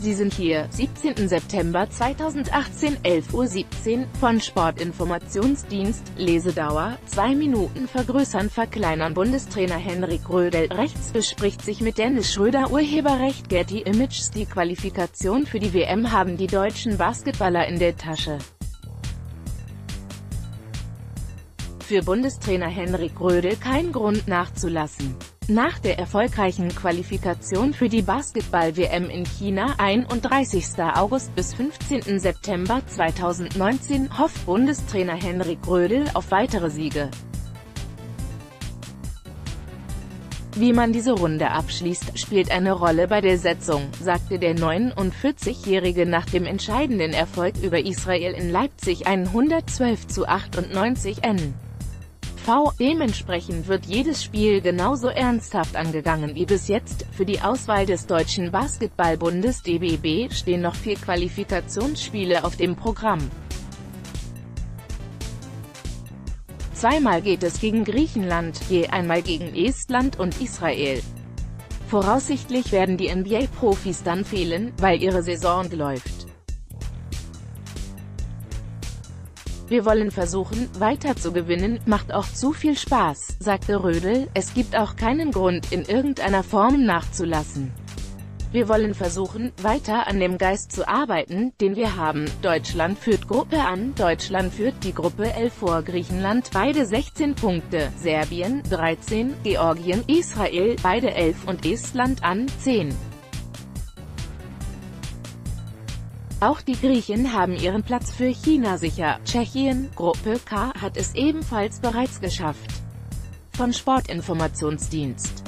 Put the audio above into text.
Sie sind hier, 17. September 2018, 11.17 Uhr, von Sportinformationsdienst, Lesedauer, 2 Minuten vergrößern verkleinern. Bundestrainer Henrik Rödel, rechts bespricht sich mit Dennis Schröder. Urheberrecht Getty Images Die Qualifikation für die WM haben die deutschen Basketballer in der Tasche. Für Bundestrainer Henrik Rödel kein Grund nachzulassen. Nach der erfolgreichen Qualifikation für die Basketball-WM in China 31. August bis 15. September 2019 hofft Bundestrainer Henrik Rödel auf weitere Siege. Wie man diese Runde abschließt, spielt eine Rolle bei der Setzung, sagte der 49-Jährige nach dem entscheidenden Erfolg über Israel in Leipzig 112 zu 98 N. Dementsprechend wird jedes Spiel genauso ernsthaft angegangen wie bis jetzt. Für die Auswahl des Deutschen Basketballbundes DBB stehen noch vier Qualifikationsspiele auf dem Programm. Zweimal geht es gegen Griechenland, je einmal gegen Estland und Israel. Voraussichtlich werden die NBA-Profis dann fehlen, weil ihre Saison läuft. Wir wollen versuchen, weiter zu gewinnen, macht auch zu viel Spaß, sagte Rödel, es gibt auch keinen Grund, in irgendeiner Form nachzulassen. Wir wollen versuchen, weiter an dem Geist zu arbeiten, den wir haben. Deutschland führt Gruppe an, Deutschland führt die Gruppe 11 vor Griechenland, beide 16 Punkte, Serbien 13, Georgien, Israel, beide 11 und Estland an, 10. Auch die Griechen haben ihren Platz für China sicher. Tschechien, Gruppe K, hat es ebenfalls bereits geschafft. Von Sportinformationsdienst